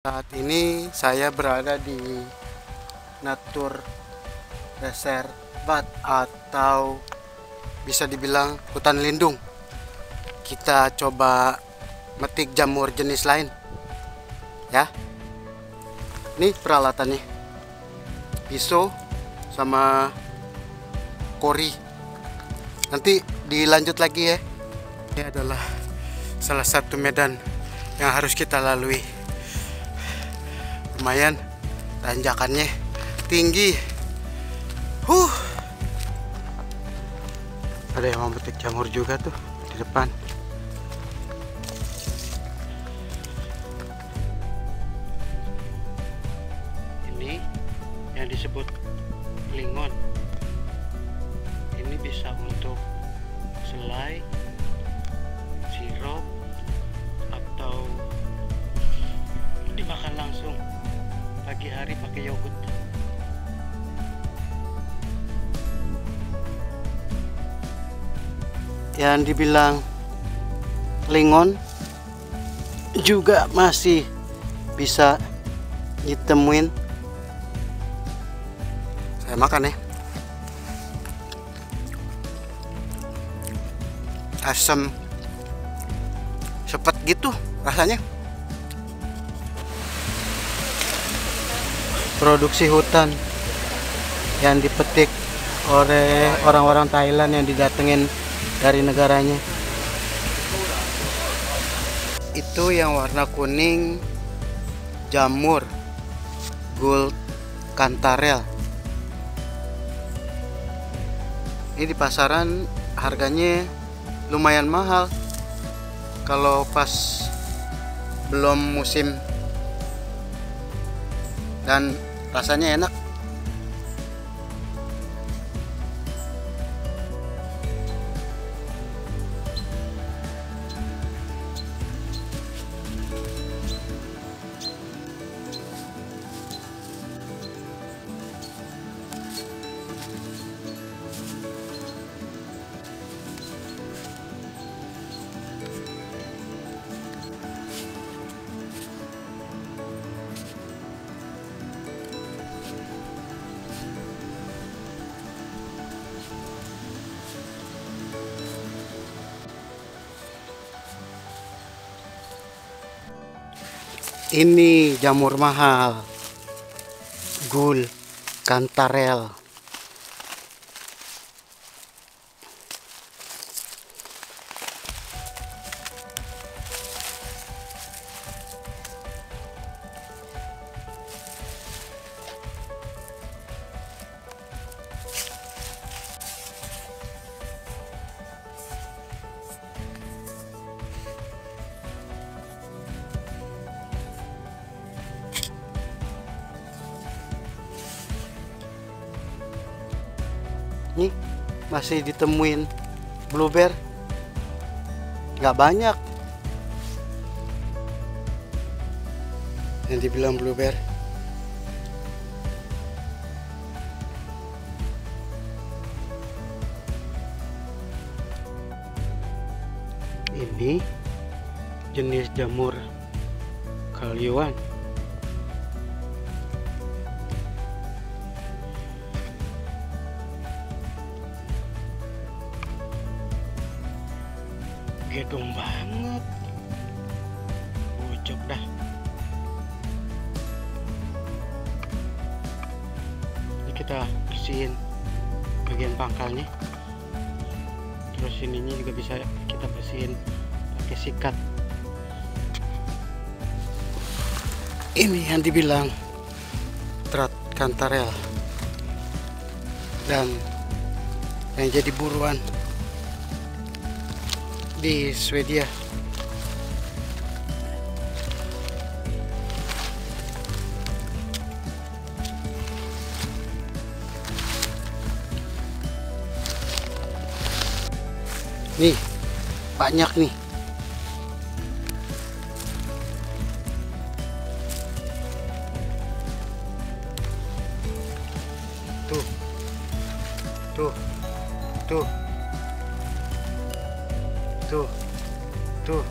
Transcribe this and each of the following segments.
Saat ini saya berada di Natur Reservat atau bisa dibilang hutan lindung. Kita coba metik jamur jenis lain. Ya. Ini peralatannya. Pisau sama kori. Nanti dilanjut lagi ya. Ini adalah salah satu medan yang harus kita lalui lumayan. Tanjakannya tinggi. Huh. Ada yang mau petik jamur juga tuh di depan. Ini yang disebut lingon. Ini bisa untuk selai yang dibilang lingon juga masih bisa ditemuin. Saya makan ya. Asam sepet gitu rasanya. Produksi hutan yang dipetik oleh orang-orang Thailand yang didatengin dari negaranya. Itu yang warna kuning jamur gold kantarel. Ini di pasaran harganya lumayan mahal. Kalau pas belum musim dan rasanya enak ini jamur mahal. Gul kantarel nih masih ditemuin blueberry. Nggak banyak. Yang dibilang blueberry. Ini jenis jamur kalyuan gedung banget. Ucap dah. Ini kita bersihin bagian pangkalnya. Terus ininya juga bisa kita bersihin pakai sikat. Ini yang dibilang trot kantarel. Dan yang jadi buruan di Swedia. Nih, banyak nih. Tuh. Tuh. Tuh tuh. Tuh.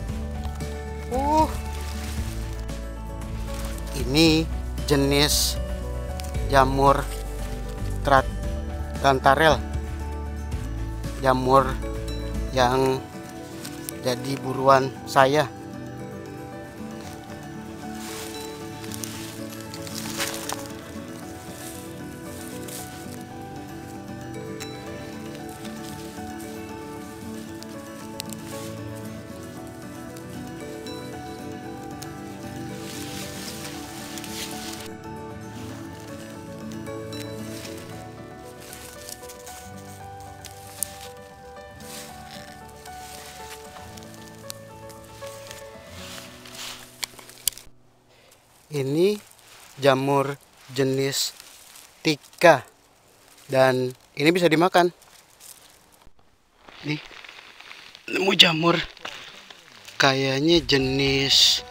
Uh. Ini jenis jamur trat tantarel jamur yang jadi buruan saya ini jamur jenis tika dan ini bisa dimakan. Nih nemu jamur. Kayaknya jenis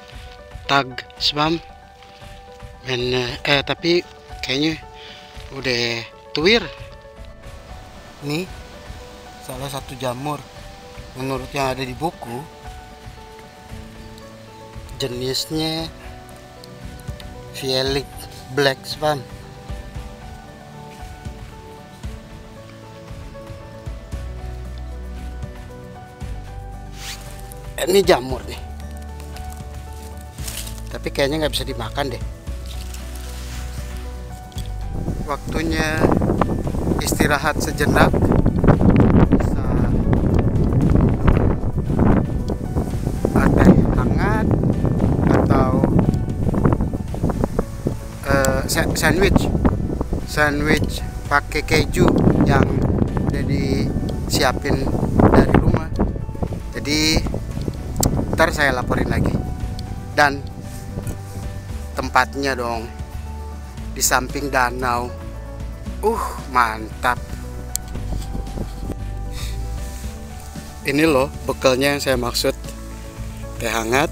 tag spam. Men, eh tapi kayaknya udah tuir nih salah satu jamur. Menurut yang ada di buku jenisnya Fielic Black Swan. Ini jamur nih. Tapi kayaknya nggak bisa dimakan deh. Waktunya istirahat sejenak sandwich. Sandwich pakai keju yang udah disiapin dari rumah. Jadi ntar saya laporin lagi. Dan tempatnya dong di samping danau. Uh mantap. Ini loh bekalnya yang saya maksud. Teh hangat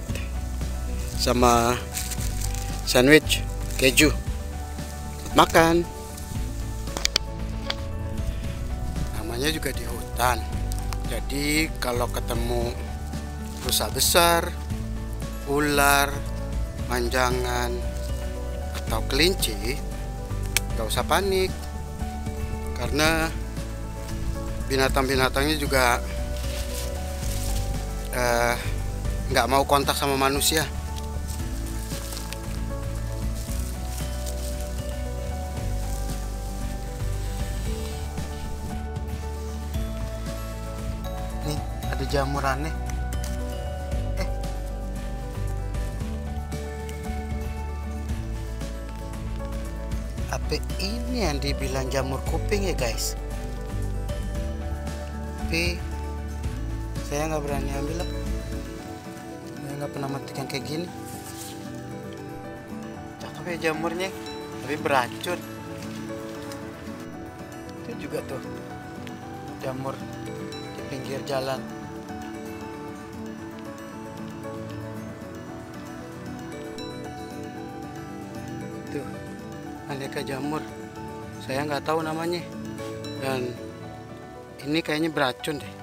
sama sandwich keju makan. Namanya juga di hutan. Jadi kalau ketemu rusa besar ular manjangan atau kelinci gak usah panik. Karena binatang-binatangnya juga nggak eh, mau kontak sama manusia ada jamur aneh eh. Apa ini yang dibilang jamur kuping ya guys? Tapi saya nggak berani ambil saya nggak pernah matikan kayak gini. Cakep ya jamurnya tapi beracun. Itu juga tuh jamur di pinggir jalan aneka jamur. Saya nggak tahu namanya. Dan ini kayaknya beracun deh.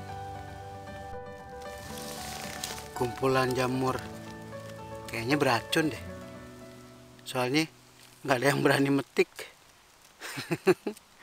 Kumpulan jamur. Kayaknya beracun deh. Soalnya nggak ada yang berani metik